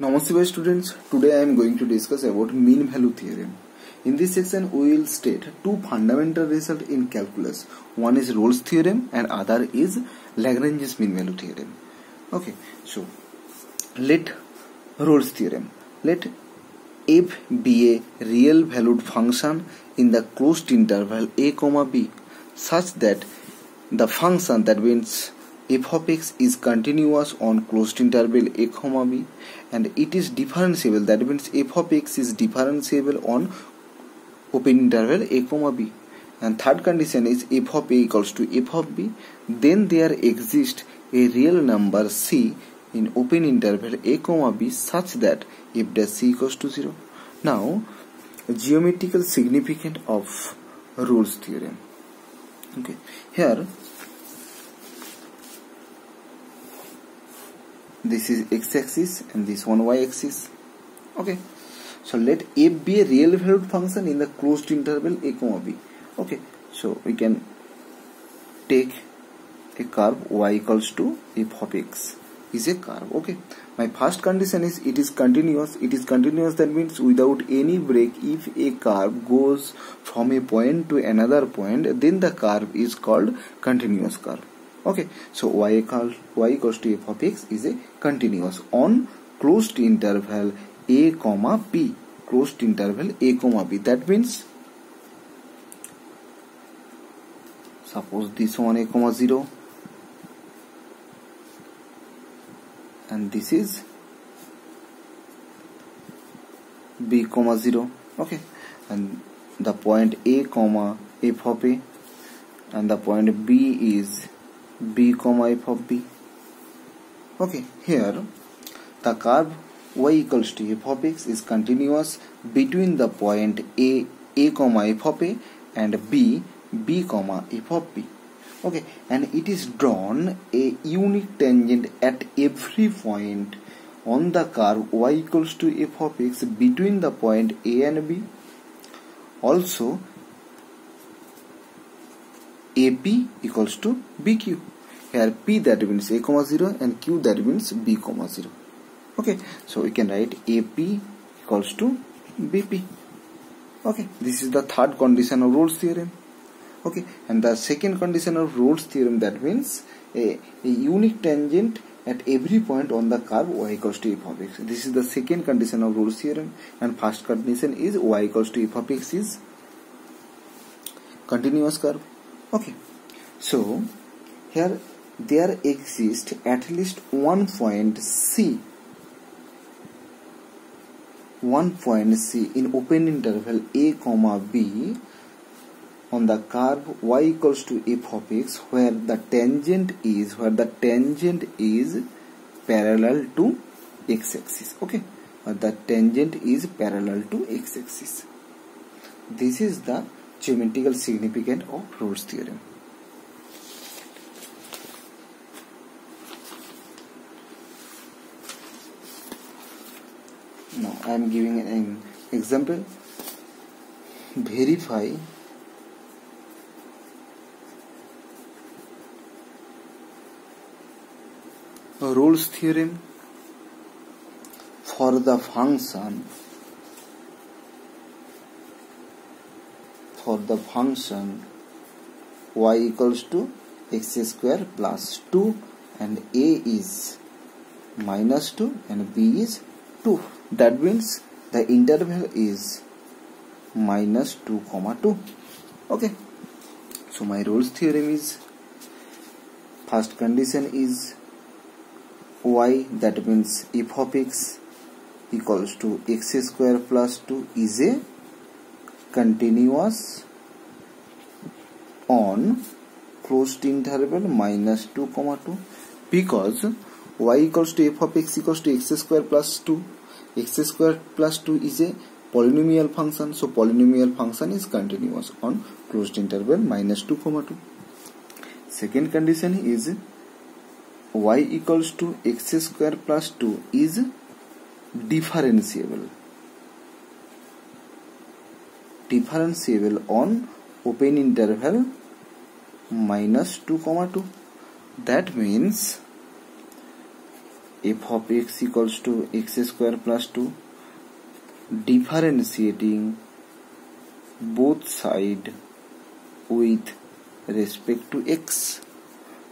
Namaste students, today I am going to discuss about mean value theorem. In this section we will state two fundamental results in calculus. One is Rolle's theorem and other is Lagrange's mean value theorem. Okay, so let Rolle's theorem. Let f be a real valued function in the closed interval a comma b such that the function that means f of x is continuous on closed interval a comma b and it is differentiable that means f of x is differentiable on open interval a comma b and third condition is f of a equals to f of b then there exists a real number c in open interval a comma b such that f dash c equals to 0 now geometrical significance of Rolle's theorem okay here this is x-axis and this one y-axis okay. So let f be a real valued function in the closed interval a comma b. Okay. So we can take a curve y equals to f of x is a curve. Okay. My first condition is it is continuous. It is continuous that means without any break if a curve goes from a point to another point then the curve is called continuous curve okay so y equals y equals to f of x is a continuous. On closed interval a comma b. Closed interval a comma b. That means suppose this one a comma 0 and this is b comma 0 okay and the point a comma f of a and the point b is b comma f of b. Okay here the curve y equals to f of x is continuous between the point a a comma f of a and b b comma f of b. Okay and it is drawn a unique tangent at every point on the curve y equals to f of x between the point a and b. Also AP equals to BQ. Here P that means A comma 0 and Q that means B comma 0. Okay, so we can write AP equals to BP. Okay, this is the third condition of Rolle's theorem. Okay, and the second condition of Rolle's theorem that means a, a unique tangent at every point on the curve y equals to f of x. This is the second condition of Rolle's theorem and first condition is y equals to f of x is continuous curve okay. So here there exists at least one point c. One point c in open interval a comma b on the curve y equals to f of x where the tangent is where the tangent is parallel to x-axis okay. Where the tangent is parallel to x-axis this is the geometrical significance of Rolle's theorem. Now I am giving an example. Verify Rolle's theorem for the function for the function y equals to x square plus 2 and a is minus 2 and b is 2 that means the interval is minus 2 comma 2 okay. So my Rolle's theorem is first condition is y that means f of x equals to x square plus 2 is a continuous on closed interval minus 2 comma 2 because y equals to f of x equals to x square plus 2 x square plus 2 is a polynomial function so polynomial function is continuous on closed interval minus 2 comma 2 second condition is y equals to x square plus 2 is differentiable. differentiable on open interval minus 2 comma 2 that means f of x equals to x square plus 2 differentiating both side with respect to x.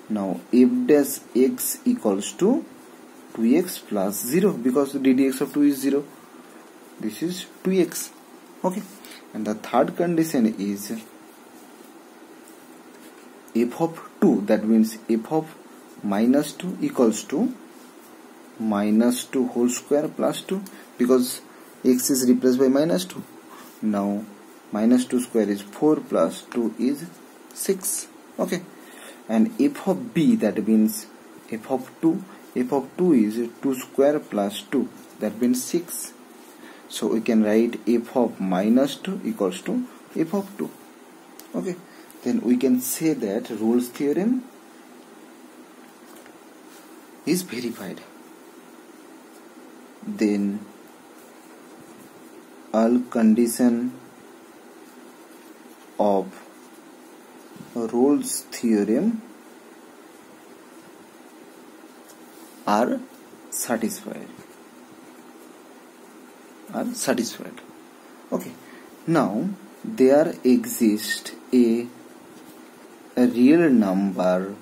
Now f dash x equals to 2x plus 0 because ddx of 2 is 0 this is 2x okay. And the third condition is f of 2 that means f of minus 2 equals to minus 2 whole square plus 2 because x is replaced by minus 2 now minus 2 square is 4 plus 2 is 6 okay. And f of b that means f of 2 f of 2 is 2 square plus 2 that means 6 so we can write f of minus 2 equals to f of 2 okay then we can say that Rolle's theorem is verified. Then all condition of Rolle's theorem are satisfied. Are satisfied. Okay. Now there exists a, a real number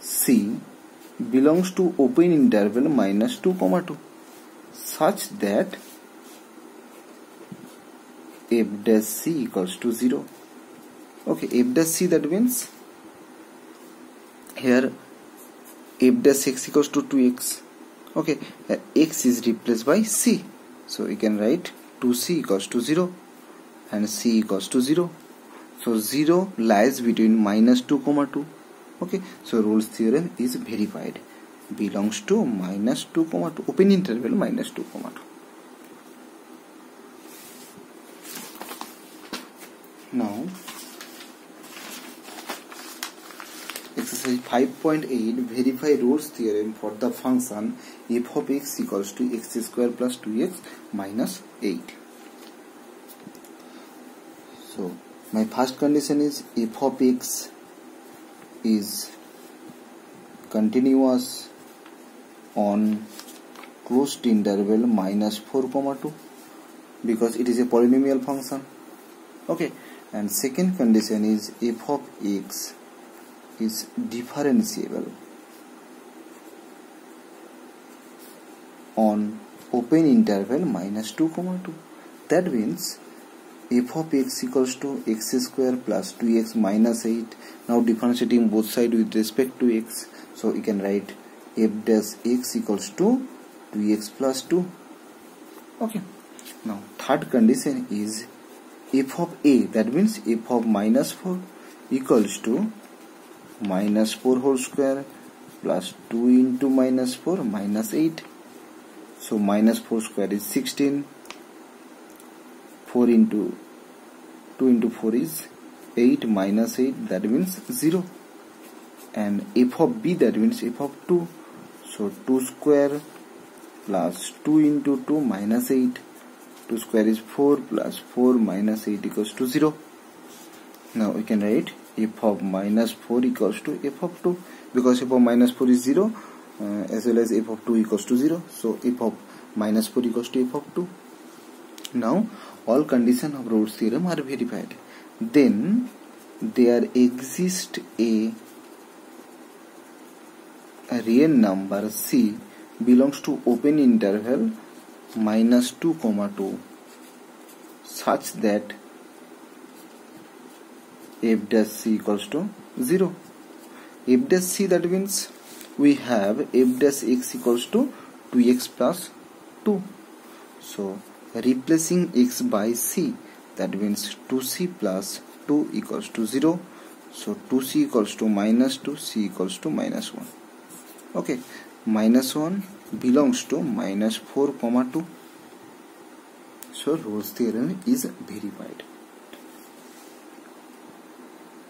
c belongs to open interval minus 2 comma 2 such that f dash c equals to 0 okay f dash c that means here f dash x equals to 2x okay uh, x is replaced by c. So we can write 2c equals to 0 and c equals to 0 so 0 lies between minus 2 comma 2 okay so Rolle's theorem is verified. Belongs to minus 2 comma 2 open interval minus 2 comma 2 now exercise 5.8 verify Rolle's theorem for the function f of x equals to x square plus 2x minus 8 so my first condition is f of x is continuous on closed interval minus 4 comma 2 because it is a polynomial function. Okay. And second condition is f of x is differentiable on open interval minus 2 comma 2 that means f of x equals to x square plus 2x minus 8 now differentiating both sides with respect to x. So we can write f dash x equals to 2x plus 2 okay. Now third condition is f of a. That means f of minus 4 equals to minus 4 whole square plus 2 into minus 4 minus 8 so minus 4 square is 16 4 into 2 into 4 is 8 minus 8 that means 0 and f of b that means f of 2 so 2 square plus 2 into 2 minus 8 2 square is 4 plus 4 minus 8 equals to 0 now we can write f of minus 4 equals to f of 2 because f of minus 4 is 0 uh, as well as f of 2 equals to 0 so f of minus 4 equals to f of 2 now all condition of Rolle's theorem are verified. Then there exists a, a real number c belongs to open interval minus 2 comma 2 such that f dash c equals to 0 f dash c that means we have f dash x equals to 2x plus 2 so replacing x by c that means 2c plus 2 equals to 0 so 2c equals to minus 2 c equals to minus 1 okay minus 1 belongs to minus 4 comma 2 so Rolle's theorem is verified